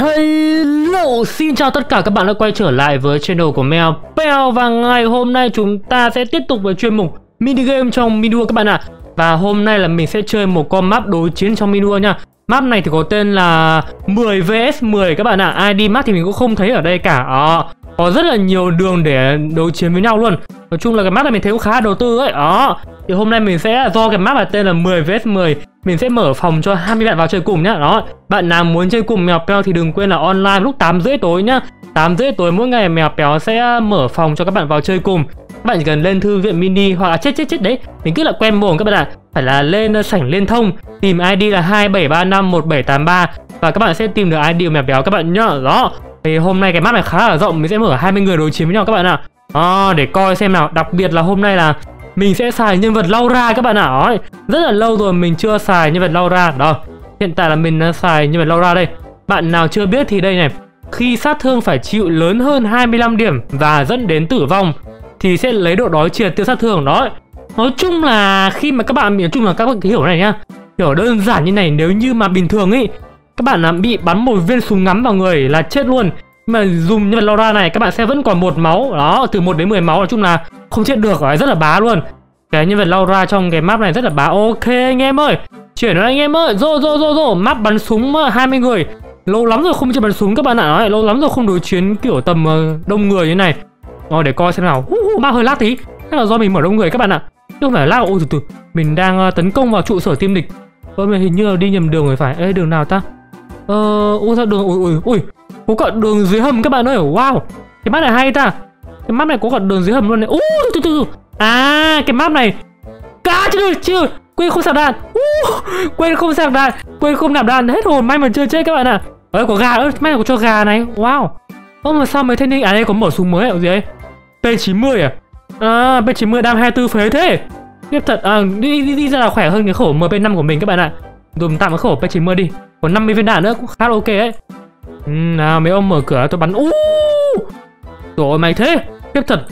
Hello, xin chào tất cả các bạn đã quay trở lại với channel của Mèo Pèo Và ngày hôm nay chúng ta sẽ tiếp tục với chuyên mục mini game trong mini các bạn ạ. Và hôm nay là mình sẽ chơi một con map đối chiến trong mini nha. Map này thì có tên là 10 vs 10 các bạn ạ. ID map thì mình cũng không thấy ở đây cả. À, có rất là nhiều đường để đối chiến với nhau luôn. Nói chung là cái map này mình thấy cũng khá đầu tư ấy. Đó. Thì hôm nay mình sẽ do cái map là tên là 10 vs 10 Mình sẽ mở phòng cho 20 bạn vào chơi cùng nhá. Đó. Bạn nào muốn chơi cùng mèo peo thì đừng quên là online lúc 8 rưỡi tối nhá. 8 rưỡi tối mỗi ngày mèo péo sẽ à, mở phòng cho các bạn vào chơi cùng. Các bạn chỉ cần lên thư viện mini hoặc là chết chết chết đấy. Mình cứ là quen mồm các bạn ạ. Phải là lên à, sảnh liên thông. Tìm id là 27351783 và các bạn sẽ tìm được id của mèo béo các bạn nhá. Đó thì hôm nay cái map này khá là rộng mình sẽ mở 20 người đối chiến với nhau các bạn ạ. À, để coi xem nào. Đặc biệt là hôm nay là mình sẽ xài nhân vật Laura các bạn ạ. À. rất là lâu rồi mình chưa xài nhân vật Laura. Đó hiện tại là mình đã xài nhân vật Laura đây. Bạn nào chưa biết thì đây này. Khi sát thương phải chịu lớn hơn 25 điểm và dẫn đến tử vong thì sẽ lấy độ đói triệt tiêu sát thương. Đó nói chung là khi mà các bạn nói chung là các bạn hiểu này nhá. Hiểu đơn giản như này nếu như mà bình thường ấy các bạn là bị bắn một viên súng ngắm vào người là chết luôn. Nhưng mà dùng nhân vật Laura này các bạn sẽ vẫn còn một máu. Đó từ 1 đến 10 máu nói chung là không chết được rất là bá luôn. Cái nhân vật Laura trong cái map này rất là bá. Ok anh em ơi. Chuyển rồi anh em ơi. Rô rô rô rô. Map bắn súng 20 người. Lâu lắm rồi không chơi bắn súng các bạn ạ. Lâu lắm rồi không đối chiến kiểu tầm ờ, đông người như này. Rồi để coi xem nào. Uh, map hơi lát tí. Chắc là do mình mở đông người các bạn ạ. Chứ không phải lag Ôi từ từ. Mình đang ờ, tấn công vào trụ sở tiêm địch. Ôi mình hình như là đi nhầm đường rồi phải. Ê đường nào ta? Ờ Ôi sao đường Ui ui ui. Có cả đường dưới hầm các bạn ơi. Wow. Cái map này hay ta. Cái map này có cả đường dưới hầm luôn này. Ui từ từ À cái map này. Cá chưa chưa Quên không sạc đạn. Uh, Quên không sạc đạn. Quên không nạp đạn. Hết hồn may mà chưa chết các bạn ạ. Ơi có gà ơi. May là có cho gà này. Wow. Ơ mà sao mấy thanh niên À đây có mở súng mới à gì ấy? P90 à? À, P90 đam 24 phế thế. Tiếp thật, à, đi, đi, đi ra là khỏe hơn cái khẩu MP5 của mình các bạn ạ. Dùng tạm cái khẩu P90 đi. Còn 50 viên đạn nữa cũng khá là ok ấy. Ừ, nào mấy ông mở cửa tôi bắn. Uh! Rồi mày thế. Tiếp thật.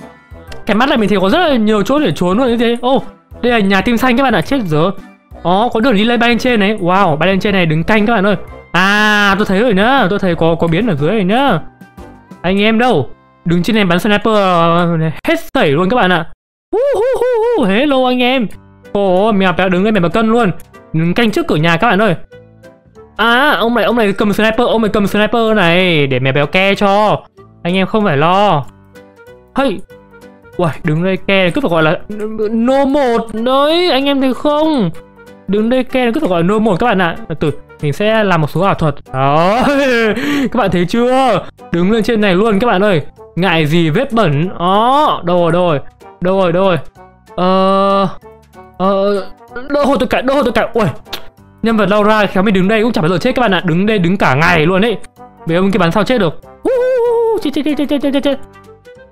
Cái mắt này mình thấy có rất là nhiều chỗ để trốn luôn như thế. Ô, oh, đây là nhà tim xanh các bạn ạ. Chết rồi. Ó, có đường đi lên bay lên trên này. Wow, bay lên trên này đứng canh các bạn ơi. À, tôi thấy rồi nhá. Tôi thấy có có biến ở dưới này nhá. Anh em đâu? Đứng trên này bắn sniper ờ, hết sẩy luôn các bạn ạ. Uh, uh, hello anh em. Ồ, mèo béo đứng lên mèo béo cân luôn. Đứng canh trước cửa nhà các bạn ơi. À, ông này ông này cầm sniper, ông này cầm sniper này để mèo béo ke cho. Anh em không phải lo. Hey. Uầy, đứng đây ke cứ phải gọi là no một đấy, anh em thấy không? Đứng đây ke cứ phải gọi là no một các bạn ạ. Từ mình sẽ làm một số ảo thuật. Đó. các bạn thấy chưa? Đứng lên trên này luôn các bạn ơi. Ngại gì vết bẩn Đó Đâu rồi đâu rồi Đâu rồi đâu rồi Ờ Ờ Đâu hồi tôi cả Đâu hồi tôi cả Ui Nhân vật Laura khéo mình đứng đây cũng chẳng bao giờ chết các bạn ạ. À. Đứng đây đứng cả ngày luôn ấy. Vì ông kia bắn sao chết được. Chết chết chết chết chết chết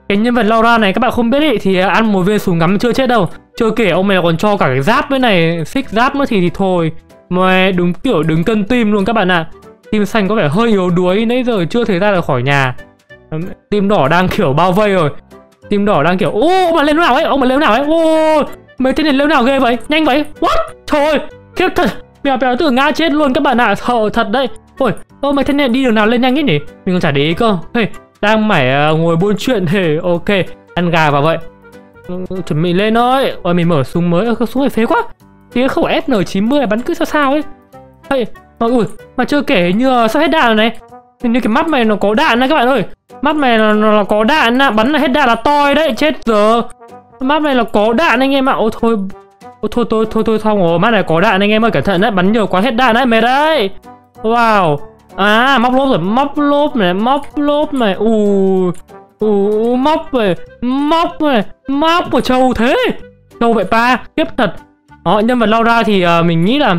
cái nhân vật Laura này các bạn không biết ý, thì ăn một viên súng ngắm chưa chết đâu. Chưa kể ông này còn cho cả cái giáp với này Xích giáp nữa thì, thì thôi. Mà đúng kiểu đứng cân tim luôn các bạn ạ. À. Tim xanh có vẻ hơi yếu đuối Nãy giờ chưa thấy ra được khỏi nhà. Tim đỏ đang kiểu bao vây rồi. Tim đỏ đang kiểu ô mà lên nào ấy? Ông mà lên nào ấy? Ô mấy tên này lên nào ghê vậy? Nhanh vậy? What? Trời ơi khiếp thật mèo béo tưởng ngã chết luôn các bạn ạ. À. sợ thật đấy. Ôi ô mấy thế này đi đường nào lên nhanh ấy nhỉ? Mình còn chả để ý cơ. Hey, đang mải uh, ngồi buôn chuyện. Thì ok ăn gà vào vậy. Ừ, ừ, chuẩn bị lên thôi ôi mình mở súng mới. Súng này phế quá. Cái khẩu sn 90 bắn cứ sao sao ấy. Hey, ui mà chưa kể như ờ, sao hết đạn rồi này. Hình như cái mắt mày nó có đạn này các bạn ơi. Mắt mày nó, nó, nó có đạn à. Bắn là hết đạn là toi đấy. Chết giờ. Mắt này là có đạn anh em ạ. Ôi thôi Ô, thôi thôi thôi thôi xong rồi. Mắt này có đạn anh em ơi Cẩn thận đấy Bắn nhiều quá hết đạn đấy Mệt đấy. Wow. À móc lốp rồi Móc lốp này Móc lốp này. Ù Ù móc này Móc này Móc của châu thế. Châu vậy pa Tiếp thật. Đó nhân vật Laura thì uh, mình nghĩ là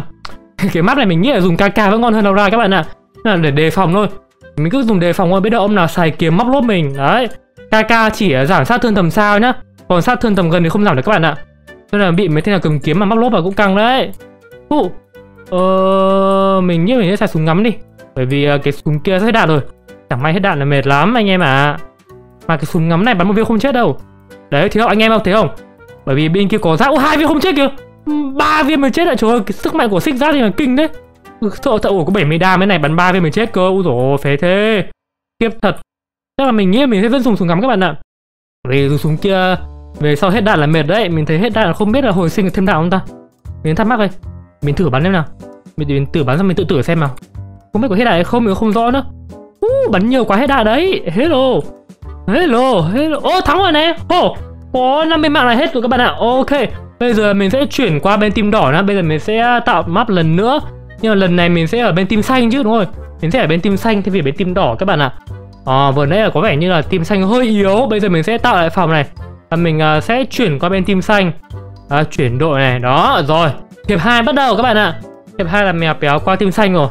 Cái mắt này mình nghĩ là dùng KK vẫn ngon hơn Laura các bạn ạ. À. Để đề phòng thôi. Mình cứ dùng đề phòng thôi biết đâu ông nào xài kiếm móc lốp mình. Đấy. Kk chỉ ờ, giảm sát thương tầm sao nhá. Còn sát thương tầm gần thì không giảm được các bạn ạ nên là bị mấy thế nào cầm kiếm mà móc lốp vào cũng căng đấy. Hụ. ờ mình nghĩ mình sẽ xài súng ngắm đi. Bởi vì ờ, cái súng kia hết đạn rồi. Chẳng may hết đạn là mệt lắm anh em à mà cái súng ngắm này bắn một viên không chết đâu. Đấy thì không anh em không thấy không? Bởi vì bên kia có giáp. Hai viên không chết kìa. Ba viên mình chết lại trời ơi cái sức mạnh của xích giáp thì là kinh đấy. Ừ, Sợ sợ ủa có 70 đam cái này bắn ba viên mình chết cơ. Úi dồi ôi, phế thế. Kiếp thật. Chắc là mình nghĩ mình sẽ vẫn dùng súng ngắm các bạn ạ. Vì dùng súng kia về sau hết đạn là mệt đấy Mình thấy hết đạn là không biết là hồi sinh thêm đạn không ta? Mình thắc mắc đây Mình thử bắn xem nào. Mình, mình thử bắn xong mình tự tử xem nào. Không biết có hết đạn hay không mình không rõ nữa. Uh, Bắn nhiều quá hết đạn đấy. Hello Hello Hello. Ô thắng rồi nè Ô Có 50 mạng là hết rồi các bạn ạ. Ok Bây giờ mình sẽ chuyển qua bên team đỏ nữa Bây giờ mình sẽ à, tạo map lần nữa. Nhưng mà lần này mình sẽ ở bên team xanh chứ đúng rồi. Mình sẽ ở bên team xanh thay vì bên team đỏ các bạn ạ. À, vừa nãy là có vẻ như là team xanh hơi yếu. Bây giờ mình sẽ tạo lại phòng này. Và mình uh, sẽ chuyển qua bên team xanh. À, Chuyển đội này, đó, rồi. Hiệp 2 bắt đầu các bạn ạ. Hiệp 2 là mèo béo qua team xanh rồi.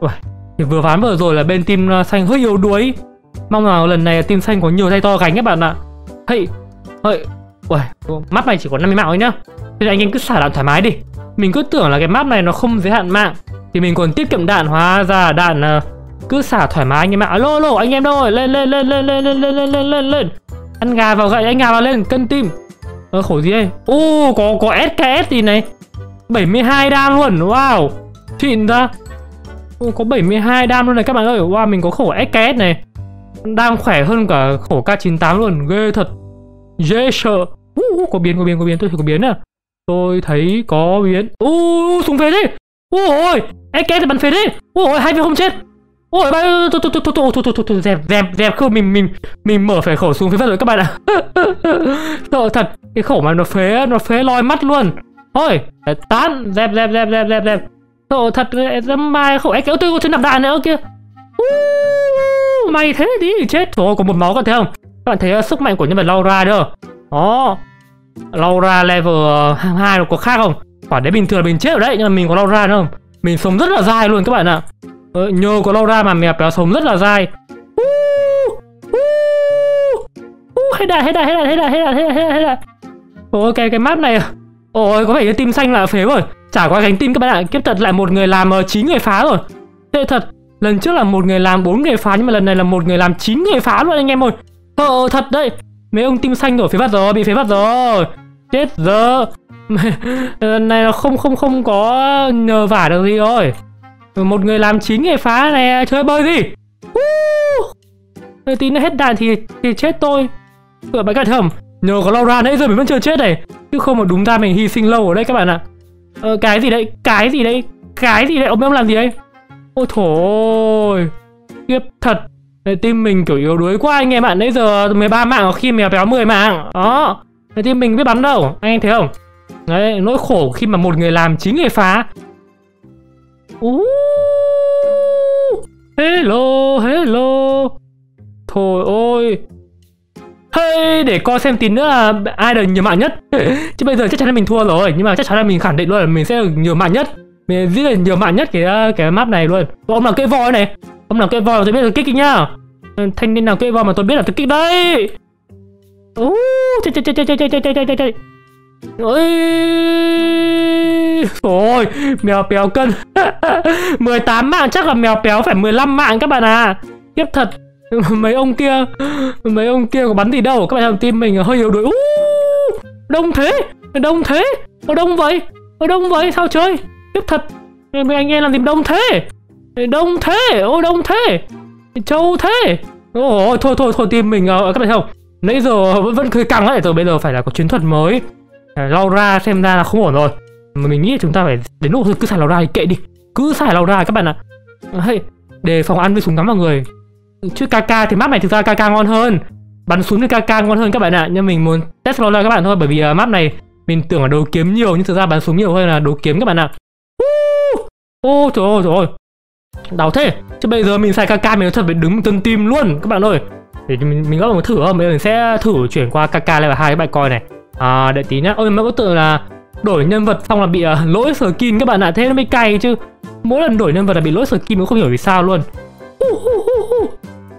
Ui, thì vừa ván vừa rồi là bên team uh, xanh hơi yếu đuối. Mong là lần này team xanh có nhiều tay to gánh các bạn ạ. Hey, hey. Uầy, map này chỉ có 50 mạng thôi nhá. Thế nên anh em cứ xả đạn thoải mái đi. Mình cứ tưởng là cái map này nó không giới hạn mạng. Thì mình còn tiết kiệm đạn hóa ra đạn uh, cứ xả thoải mái anh em ạ. Alo alo anh em đâu rồi? Lên lên lên lên lên lên lên lên lên lên ăn gà vào gậy anh gà vào lên cân tim. Ờ khổ gì đây ô có có SKS gì này? 72 đam luôn wow. Xịn ra ô, có 72 đam luôn này các bạn ơi. Wow mình có khổ SKS này. Đang khỏe hơn cả khổ K98 luôn ghê thật. Dễ sợ. Uh, có biến có biến có biến. Tôi thấy có biến à tôi thấy có biến. U uh, súng phế đi. Ôi SKS bắn phế đi. Ôi hai viên không chết. Ôi ba thôi thôi thôi thôi thôi thôi thôi thôi dẹp dẹp dẹp không mình mình mình mở phải khẩu súng phế vật rồi các bạn ạ. Sợ thật, cái khẩu mà nó phế nó phế loi mắt luôn. Thôi, tán dẹp dẹp dẹp dẹp dẹp dẹp. Sợ thật dám mai khẩu kéo tôi có chân nạp đạn nữa kia. Mày thế đi chết rồi có một máu các thấy không? Các bạn thấy sức mạnh của nhân vật Laura đâu? Đó. Laura level ờ, 22 có khác không? Quả đấy bình thường mình chết rồi đấy nhưng mà mình có Laura nữa không? Mình sống rất là dai luôn các bạn ạ. Ờ, nhờ có Laura mà mẹp béo sống rất là dai hết đạn, hết đạn, hết đạn, hết đạn, hết đạn, hết đạn, hết đạn, hết đạn. Ôi cái cái map này. À? Ôi có vẻ cái tim xanh là phế rồi. Chả qua gánh tim các bạn ạ, kiếp thật lại một người làm uh, người phá rồi. Tệ thật. Lần trước là một người làm 4 người phá nhưng mà lần này là một người làm 9 người phá luôn anh em ơi. Ờ, ờ thật đấy. Mấy ông tim xanh ở phía bắt rồi, bị phế bắt rồi. Chết giờ. lần này là không không không có nhờ vả được gì rồi một người làm chín người phá này chơi bơi gì uh. tí nữa hết đạn thì thì chết tôi. Tụi bạn cả thầm Nhờ có Laura nãy giờ mình vẫn chưa chết này. Chứ không mà đúng ra mình hy sinh lâu ở đây các bạn ạ. Ờ, Cái gì đấy? Cái gì đấy? Cái gì đấy? Ông ông làm gì đấy Ôi thổi Kiếp thật. Đấy, Team mình kiểu yếu đuối quá anh em ạ. Nãy giờ 13 mạng khi mèo béo 10 mạng. Đó. Đấy, Team mình biết bắn đâu. Anh em thấy không? Đấy nỗi khổ khi mà một người làm chín người phá. Uh, hello, hello. Thôi ôi. Hey, để coi xem tí nữa là ai được nhiều mạng nhất. Chứ bây giờ chắc chắn là mình thua rồi, nhưng mà chắc chắn là mình khẳng định luôn là mình sẽ được nhiều mạng nhất. Mình giết được nhiều mạng nhất cái à, cái map này luôn. Ông là cây voi này. Ông là cây voi mà tôi biết là kích nhá. Thanh niên nào cây voi mà tôi biết là tôi kích đây. Uh, chạy chạy chạy chạy chạy chạy chạy chạy chạy. Ôi Ôi Mèo béo cân. 18 mạng chắc là mèo béo phải 15 mạng các bạn à. Tiếp thật. Mấy ông kia Mấy ông kia có bắn gì đâu. Các bạn làm tim mình hơi yếu đuối. Uh, Đông thế Đông thế Ở đông vậy Ở đông vậy sao chơi? Tiếp thật. Mấy anh em làm gì đông thế? Đông thế Ô đông thế Châu thế. Ôi thôi thôi thôi tim mình ờ, các bạn thấy không? Nãy giờ vẫn vẫn cứ căng lại Rồi bây giờ phải là có chiến thuật mới. Laura xem ra là không ổn rồi mà mình nghĩ là chúng ta phải đến lúc cứ xài ra thì kệ đi. Cứ xài ra các bạn ạ. Hey, đề phòng ăn với súng ngắm vào người. Chứ KK thì map này thực ra KK ngon hơn. Bắn súng thì KK ngon hơn các bạn ạ. Nhưng mình muốn test lò ra các bạn thôi bởi vì uh, map này mình tưởng là đấu kiếm nhiều nhưng thực ra bắn súng nhiều hơn là đấu kiếm các bạn ạ. Ô trời ơi trời ơi. Đau thế. Chứ bây giờ mình xài KK mình thật phải đứng tân tim luôn các bạn ơi. Để mình mình có một thử không? Bây giờ mình sẽ thử chuyển qua KK level hai các bạn coi này. À đợi tí nhá. Ôi mà có tưởng là đổi nhân vật xong là bị uh, lỗi skin các bạn ạ thế nó mới cay chứ. Mỗi lần đổi nhân vật là bị lỗi skin cũng không hiểu vì sao luôn.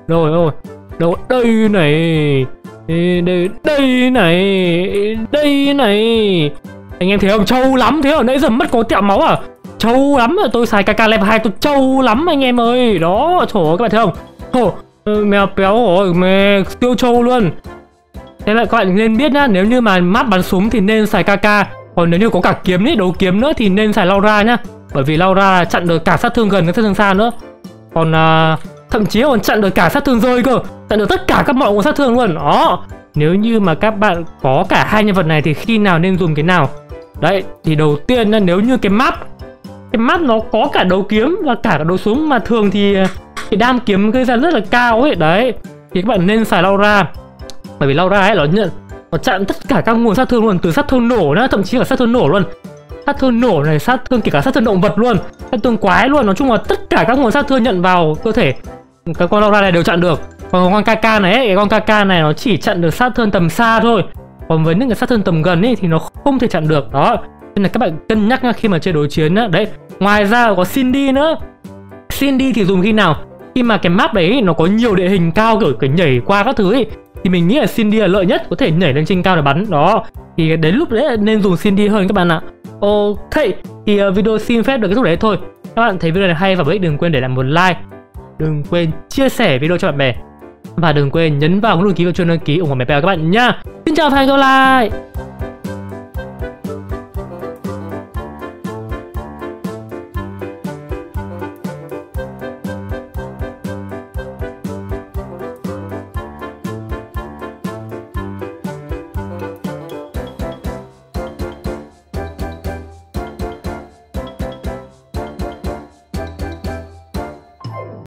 Rồi ôi đâu đây này. Đây đây này. Đây này. Anh em thấy không? Trâu lắm thế ở nãy giờ mất có tẹo máu à? Trâu lắm rồi tôi xài kk level hai tôi trâu lắm anh em ơi. Đó trời ơi các bạn thấy không? Ồ, ờ, mèo béo rồi mè siêu trâu luôn. Thế là các bạn nên biết nhá nếu như mà map bắn súng thì nên xài kk còn nếu như có cả kiếm ấy đấu kiếm nữa thì nên xài Laura nhá. Bởi vì Laura chặn được cả sát thương gần với sát thương xa nữa. Còn à, thậm chí còn chặn được cả sát thương rơi cơ. Chặn được tất cả các mọi nguồn sát thương luôn. Đó. Nếu như mà các bạn có cả hai nhân vật này thì khi nào nên dùng cái nào? Đấy thì đầu tiên là nếu như cái map cái map nó có cả đấu kiếm và cả đấu súng mà thường thì à, cái đam kiếm gây ra rất là cao ấy. Đấy thì các bạn nên xài Laura. Bởi vì Laura ấy nó nhận nó chặn tất cả các nguồn sát thương luôn từ sát thương nổ nữa thậm chí là sát thương nổ luôn. Sát thương nổ này sát thương kể cả sát thương động vật luôn sát thương quái luôn nói chung là tất cả các nguồn sát thương nhận vào cơ thể cái con Laura này đều chặn được. Còn con KK này ấy, cái con KK này nó chỉ chặn được sát thương tầm xa thôi. Còn với những cái sát thương tầm gần ấy thì nó không thể chặn được. Đó. Nên là các bạn cân nhắc khi mà chơi đối chiến á. Đấy ngoài ra có Cindy nữa. Cindy thì dùng khi nào? Khi mà cái map đấy nó có nhiều địa hình cao kiểu cái nhảy qua các thứ ấy thì mình nghĩ là Cindy là lợi nhất có thể nhảy lên trên cao để bắn. Đó. Thì đến lúc đấy nên dùng Cindy hơn các bạn ạ. Ok thì uh, video xin phép được kết thúc đấy thôi. Các bạn thấy video này hay và bổ ích đừng quên để lại một like. Đừng quên chia sẻ video cho bạn bè. Và đừng quên nhấn vào nút đăng ký và chuông đăng ký ủng hộ mẹ bè các bạn nhá xin chào và hẹn gặp lại!